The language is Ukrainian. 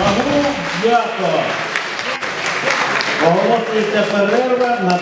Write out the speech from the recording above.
Магу, дякую. Оголошується перерва на